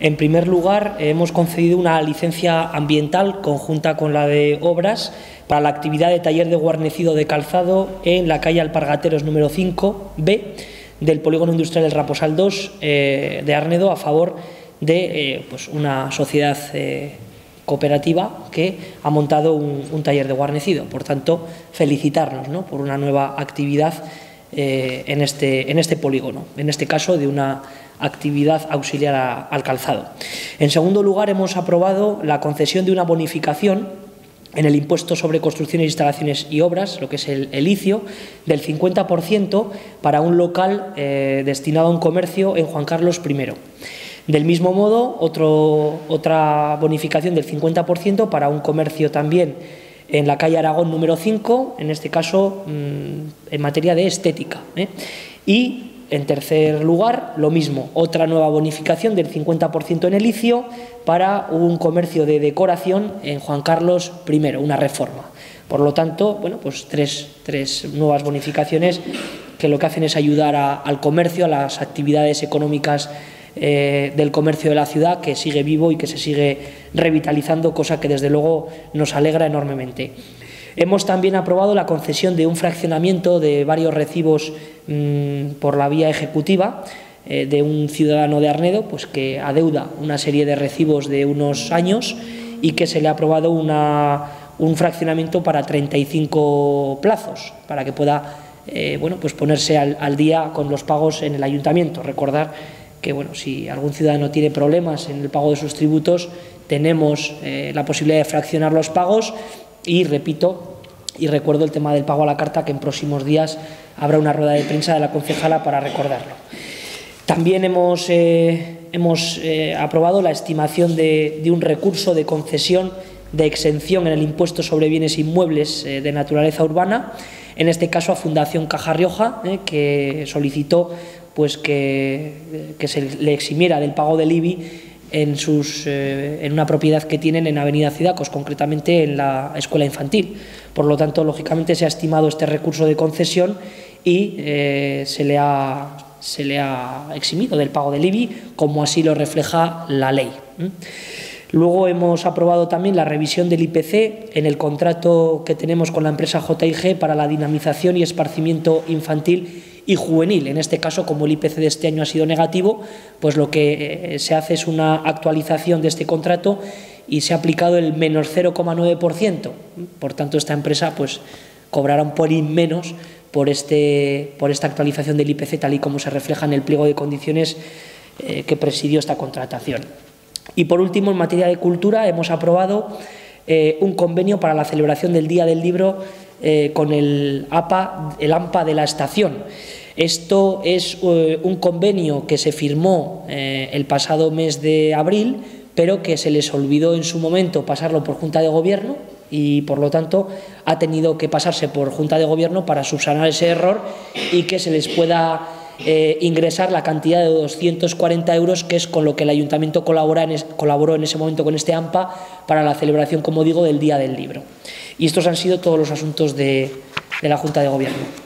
En primer lugar, hemos concedido una licencia ambiental conjunta con la de obras para la actividad de taller de guarnecido de calzado en la calle Alpargateros número 5B del polígono industrial El Raposal 2 eh, de Arnedo a favor de eh, pues una sociedad eh, cooperativa que ha montado un, taller de guarnecido. Por tanto, felicitarnos ¿no? por una nueva actividad en, este, en este polígono, en este caso de una actividad auxiliar al calzado. En segundo lugar, hemos aprobado la concesión de una bonificación en el impuesto sobre construcciones, instalaciones y obras, lo que es el, el ICIO, del 50% para un local eh, destinado a un comercio en Juan Carlos I. Del mismo modo, otra bonificación del 50% para un comercio también en la calle Aragón número 5, en este caso mm, en materia de estética. ¿eh? Y en tercer lugar, lo mismo, otra nueva bonificación del 50% en el licio para un comercio de decoración en Juan Carlos I, una reforma. Por lo tanto, bueno, pues tres, tres nuevas bonificaciones que lo que hacen es ayudar al comercio, a las actividades económicas eh, del comercio de la ciudad, que sigue vivo y que se sigue revitalizando, cosa que desde luego nos alegra enormemente. Hemos también aprobado la concesión de un fraccionamiento de varios recibos mm, por la vía ejecutiva eh, de un ciudadano de Arnedo pues que adeuda una serie de recibos de unos años y que se le ha aprobado un fraccionamiento para 35 plazos para que pueda eh, bueno, pues ponerse al, día con los pagos en el ayuntamiento. Recordar que bueno, si algún ciudadano tiene problemas en el pago de sus tributos, tenemos eh, la posibilidad de fraccionar los pagos y repito y recuerdo el tema del pago a la carta que en próximos días habrá una rueda de prensa de la concejala para recordarlo. También hemos, eh, hemos eh, aprobado la estimación de, un recurso de concesión de exención en el impuesto sobre bienes inmuebles eh, de naturaleza urbana, en este caso a Fundación Caja Rioja, que solicitó pues, que, que se le eximiera del pago del IBI en, sus, eh, en una propiedad que tienen en Avenida Cidacos, concretamente en la escuela infantil. Por lo tanto, lógicamente se ha estimado este recurso de concesión y eh, se, le ha, se le ha eximido del pago del IBI, como así lo refleja la ley. Luego hemos aprobado también la revisión del IPC en el contrato que tenemos con la empresa JIG para la dinamización y esparcimiento infantil y juvenil. En este caso, como el IPC de este año ha sido negativo, pues lo que eh, se hace es una actualización de este contrato y se ha aplicado el menos 0,9%. Por tanto, esta empresa pues, cobrará un pelín menos por, este, por esta actualización del IPC, tal y como se refleja en el pliego de condiciones eh, que presidió esta contratación. Y por último, en materia de cultura, hemos aprobado eh, un convenio para la celebración del Día del Libro eh, con el APA, el AMPA de la estación. Esto es eh, un convenio que se firmó el pasado mes de abril, pero que se les olvidó en su momento pasarlo por Junta de Gobierno y por lo tanto ha tenido que pasarse por Junta de Gobierno para subsanar ese error y que se les pueda ingresar la cantidad de 240 euros, que es con lo que el ayuntamiento colaboró en ese momento con este AMPA para la celebración, como digo, del Día del Libro. Y estos han sido todos los asuntos de la Junta de Gobierno.